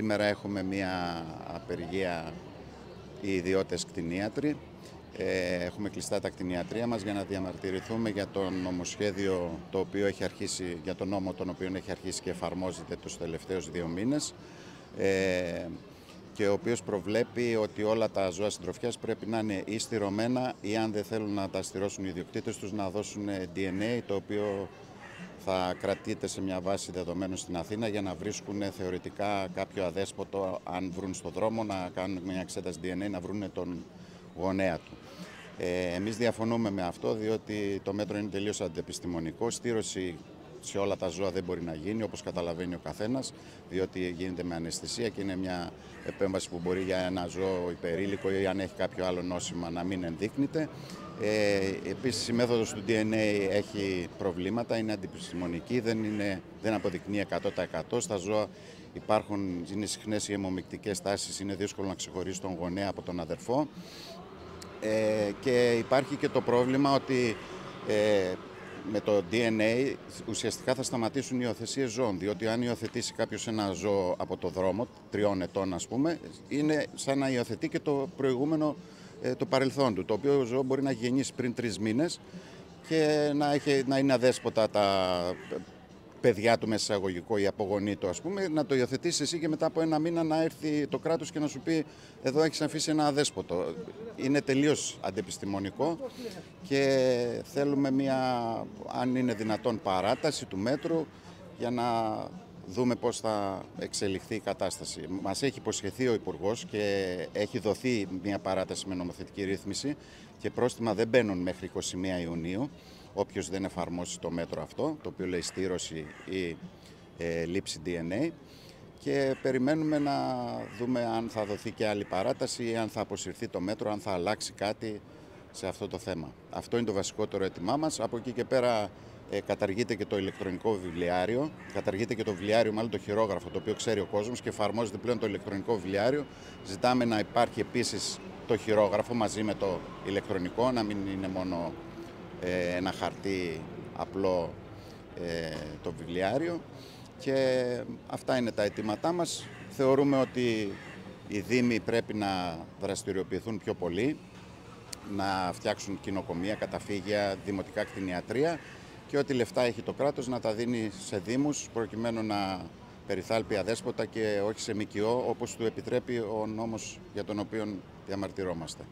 Σήμερα έχουμε μια απεργία οι ιδιώτες κτηνίατροι. Ε, έχουμε κλειστά τα κτηνιατρία μας για να διαμαρτυρηθούμε για το νομοσχέδιο το οποίο έχει αρχίσει, για τον νόμο τον οποίο έχει αρχίσει και εφαρμόζεται τους τελευταίους δύο μήνες ε, και ο οποίος προβλέπει ότι όλα τα ζώα συντροφιάς πρέπει να είναι ή στηρωμένα ή αν δεν θέλουν να τα στηρώσουν οι ιδιοκτήτες τους να δώσουν DNA το οποίο θα κρατείται σε μια βάση δεδομένων στην Αθήνα για να βρίσκουν θεωρητικά κάποιο αδέσποτο αν βρουν στο δρόμο να κάνουν μια εξέταση DNA να βρουν τον γονέα του. Ε, εμείς διαφωνούμε με αυτό διότι το μέτρο είναι τελείως αντεπιστημονικό. Στήρωση σε όλα τα ζώα δεν μπορεί να γίνει όπως καταλαβαίνει ο καθένας διότι γίνεται με αναισθησία και είναι μια επέμβαση που μπορεί για ένα ζώο υπερήλικο ή αν έχει κάποιο άλλο νόσημα να μην ενδείκνυται. Ε, επίσης η μέθοδος του DNA έχει προβλήματα, είναι αντιπιστημονική, δεν, είναι, δεν αποδεικνύει 100%. Στα ζώα υπάρχουν, είναι συχνές οι αιμομυκτικές τάσεις, είναι δύσκολο να ξεχωρίσει τον γονέα από τον αδερφό. Ε, και υπάρχει και το πρόβλημα ότι ε, με το DNA ουσιαστικά θα σταματήσουν οι υιοθεσίες ζώων. Διότι αν υιοθετήσει κάποιος ένα ζώο από το δρόμο, τριών ετών ας πούμε, είναι σαν να υιοθετεί και το προηγούμενο ε, το παρελθόν του. Το οποίο ζώο μπορεί να γεννήσει πριν τρεις μήνες και να, έχει, να είναι αδέσποτα τα παιδιά του μέσα εισαγωγικό ή απογονή του, ας πούμε, να το υιοθετήσεις εσύ και μετά από ένα μήνα να έρθει το κράτος και να σου πει: Εδώ έχεις αφήσει ένα αδέσποτο. Είναι τελείως αντεπιστημονικό και θέλουμε μια, αν είναι δυνατόν, παράταση του μέτρου για να δούμε πώς θα εξελιχθεί η κατάσταση. Μας έχει υποσχεθεί ο Υπουργός και έχει δοθεί μια παράταση με νομοθετική ρύθμιση και πρόστιμα δεν μπαίνουν μέχρι 21 Ιουνίου όποιος δεν εφαρμόσει το μέτρο αυτό, το οποίο λέει στήρωση ή ε, λήψη DNA και περιμένουμε να δούμε αν θα δοθεί και άλλη παράταση ή αν θα αποσυρθεί το μέτρο, αν θα αλλάξει κάτι σε αυτό το θέμα. Αυτό είναι το βασικότερο έτοιμά μας. Από εκεί και πέρα ε, καταργείται και το ηλεκτρονικό βιβλιάριο, καταργείται και το βιβλιάριο, μάλλον το χειρόγραφο, το οποίο ξέρει ο κόσμος και εφαρμόζεται πλέον το ηλεκτρονικό βιβλιάριο. Ζητάμε να υπάρχει επίσης το χειρόγραφο μαζί με το ηλεκτρονικό, να μην είναι μόνο ε, ένα χαρτί απλό ε, το βιβλιάριο και αυτά είναι τα αιτήματά μας. Θεωρούμε ότι οι Δήμοι πρέπει να δραστηριοποιηθούν πιο πολύ, να φτιάξουν κοινοκομεία, καταφύγια, δημοτικά κτηνιατρία και ό,τι λεφτά έχει το κράτος να τα δίνει σε Δήμους προκειμένου να περιθάλπει αδέσποτα και όχι σε ΜΚΟ όπως του επιτρέπει ο νόμος για τον οποίο διαμαρτυρόμαστε.